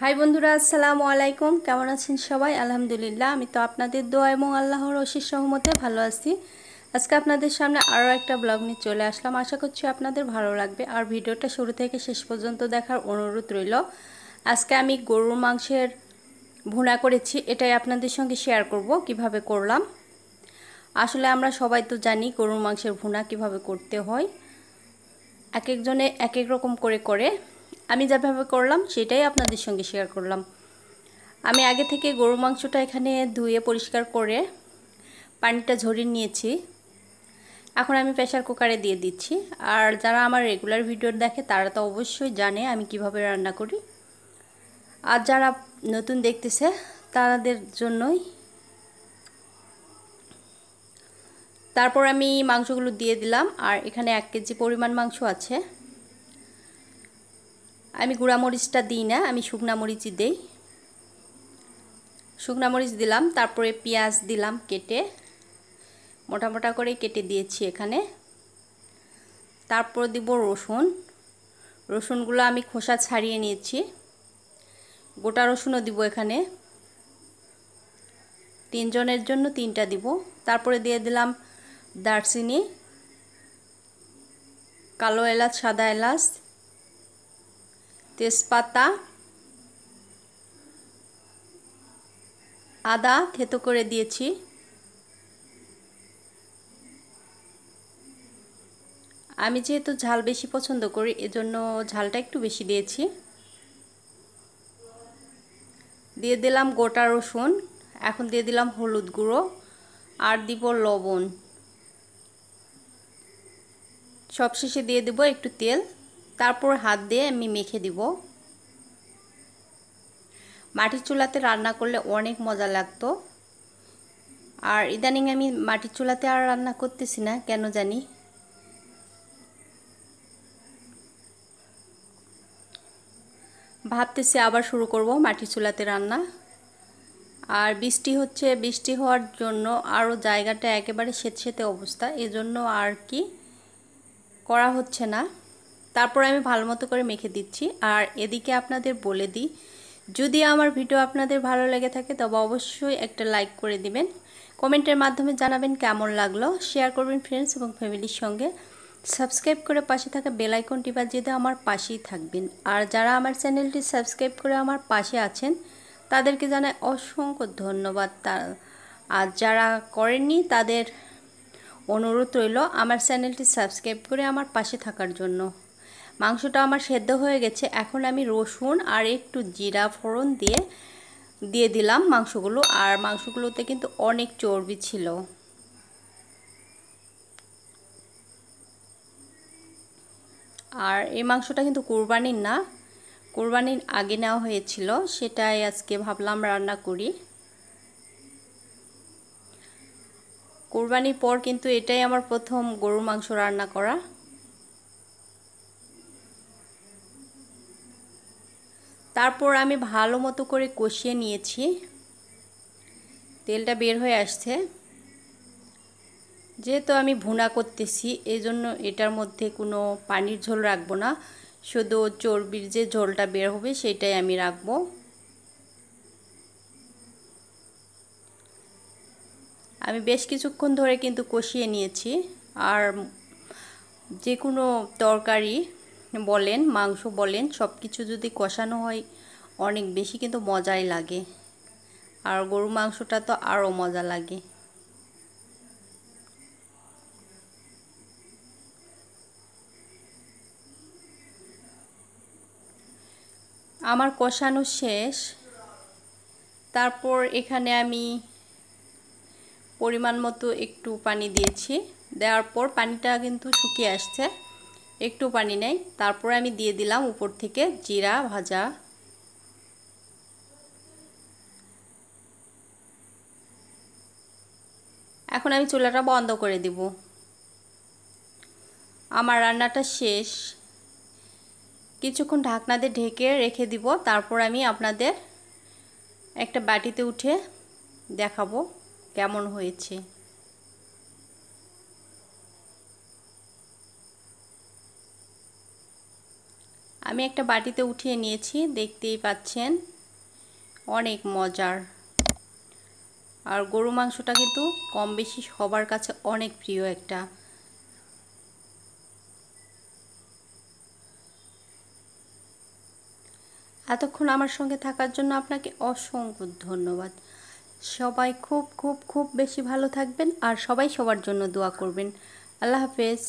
High বন্ধুরা, আসসালামু আলাইকুম। কেমন আছেন সবাই? আলহামদুলিল্লাহ, আমি তো আপনাদের দোয়া এবং আল্লাহর অশিস সহমতে ভালো আছি। আজকে আপনাদের সামনে আরও একটা ব্লগ নিয়ে চলে আসলাম। আশা করছি আপনাদের ভালো লাগবে। আর ভিডিওটা শুরু থেকে শেষ পর্যন্ত দেখার অনুরোধ রইল। আজকে আমি গরুর মাংসের ভুনা করেছি, এটাই আপনাদের সঙ্গে শেয়ার করব, কীভাবে করলাম। আসলে আমরা সবাই তো জানি গরুর মাংসের ভুনা কীভাবে করতে হয়। এক একজনে এক এক রকম করে করে। আমি যেভাবে করলাম, সেটাই আপনাদের সঙ্গে শেয়ার করলাম। আমি আগে থেকে গরু মাংসটা এখানে ধুয়ে পরিষ্কার করে পানিটা ঝরিয়ে নিয়েছি। এখন আমি প্রেশার কুকারে দিয়ে দিচ্ছি। আর যারা আমার রেগুলার ভিডিও দেখে, তারা তো অবশ্যই জানে আমি কীভাবে রান্না করি। আর যারা নতুন দেখতেছে, তাদের জন্যই। তারপর আমি মাংসগুলো দিয়ে দিলাম। আর এখানে এক কেজি পরিমাণ মাংস আছে। আমি গুঁড়া মরিচটা দিই না, আমি শুকনা মরিচই দেই। শুকনা মরিচ দিলাম, তারপরে পেঁয়াজ দিলাম কেটে। মোটা মোটা করে কেটে দিয়েছি এখানে। তারপর দিব রসুন। রসুনগুলো আমি খোসা ছাড়িয়ে নিয়েছি। গোটা রসুনও দিব এখানে। তিনজনের জন্য তিনটা দিব। তারপরে দিয়ে দিলাম দারচিনি, কালো এলাচ, সাদা এলাচ তেজপাতা আদা থেতো করে দিয়েছি। আমি যেহেতু ঝাল বেশি পছন্দ করি, এজন্য ঝালটা একটু বেশি দিয়েছি। দিয়ে দিলাম গোটা রসুন, এখন দিয়ে দিলাম হলুদ গুঁড়ো, আর দিব লবণ। সবশেষে দিয়ে দেবো একটু তেল। তারপর হাত দিয়ে আমি মেখে দিব। মাটির চুলাতে রান্না করলে অনেক মজা লাগতো। আর ইদানিং আমি মাটির চুলাতে আর রান্না করতেছি না, কেন জানি? ভাবতেছি আবার শুরু করব মাটির চুলাতে রান্না। আর বৃষ্টি হচ্ছে, বৃষ্টি হওয়ার জন্য আরও জায়গাটা একেবারে সেতে অবস্থা, এজন্য আর কি করা হচ্ছে না। তারপর আমি ভালো মতো করে মেখে দিচ্ছি। আর এদিকে আপনাদের বলে দিই, যদি আমার ভিডিও আপনাদের ভালো লেগে থাকে, তবে অবশ্যই একটা লাইক করে দিবেন। কমেন্টের মাধ্যমে জানাবেন কেমন লাগল। শেয়ার করবেন ফ্রেন্ডস এবং ফ্যামিলির সঙ্গে। সাবস্ক্রাইব করে পাশে থাকা বেলাইকনটি বাজিয়ে দিয়ে আমার পাশেই থাকবেন। আর যারা আমার চ্যানেলটি সাবস্ক্রাইব করে আমার পাশে আছেন, তাদেরকে জানাই অসংখ্য ধন্যবাদ। তার আর যারা করেননি, তাদের অনুরোধ রইল আমার চ্যানেলটি সাবস্ক্রাইব করে আমার পাশে থাকার জন্য। মাংসটা আমার সেদ্ধ হয়ে গেছে। এখন আমি রসুন আর একটু জিরা ফোড়ন দিয়ে দিয়ে দিলাম মাংসগুলো। আর মাংসগুলোতে কিন্তু অনেক চর্বি ছিল। আর এই মাংসটা কিন্তু কোরবানির না, কোরবানির আগে নেওয়া হয়েছিল। সেটাই আজকে ভাবলাম রান্না করি। কোরবানির পর কিন্তু এটাই আমার প্রথম গরুর মাংস রান্না করা। তারপর আমি ভালো মতো করে কষিয়ে নিয়েছি। তেলটা বের হয়ে আসছে। যেহেতু আমি ভুনা করতেছি এই জন্য এটার মধ্যে কোনো পানির ঝোল রাখব না। শুধু চর্বির যে ঝোলটা বের হবে সেটাই আমি রাখব। আমি বেশ কিছুক্ষণ ধরে কিন্তু কষিয়ে নিয়েছি। আর যে কোনো তরকারি বলেন, মাংস বলেন সব কিছু যদি কষানো হয়, অনেক বেশি কিন্তু মজাই লাগে। আর গরু মাংসটা তো আরও মজা লাগে। আমার কষানো শেষ। তারপর এখানে আমি পরিমাণ মতো একটু পানি দিয়েছি। দেওয়ার পর পানিটা কিন্তু শুকিয়ে আসছে। একটু পানি নেই। তারপরে আমি দিয়ে দিলাম উপর থেকে জিরা ভাজা। এখন আমি চুলাটা বন্ধ করে দিব। আমার রান্নাটা শেষ। কিছুক্ষণ ঢাকনা দিয়ে ঢেকে রেখে দিব। তারপর আমি আপনাদের একটা বাটিতে উঠে দেখাবো কেমন হয়েছে। আমি একটা বাটিতে উঠিয়ে নিয়েছি, দেখতেই পাচ্ছেন, অনেক মজার। আর গরু মাংসটা কিন্তু কম বেশি সবার কাছে অনেক প্রিয় একটা। এতক্ষণ আমার সঙ্গে থাকার জন্য আপনাকে অসংখ্য ধন্যবাদ। সবাই খুব খুব খুব বেশি ভালো থাকবেন আর সবাই সবার জন্য দোয়া করবেন। আল্লাহ হাফেজ।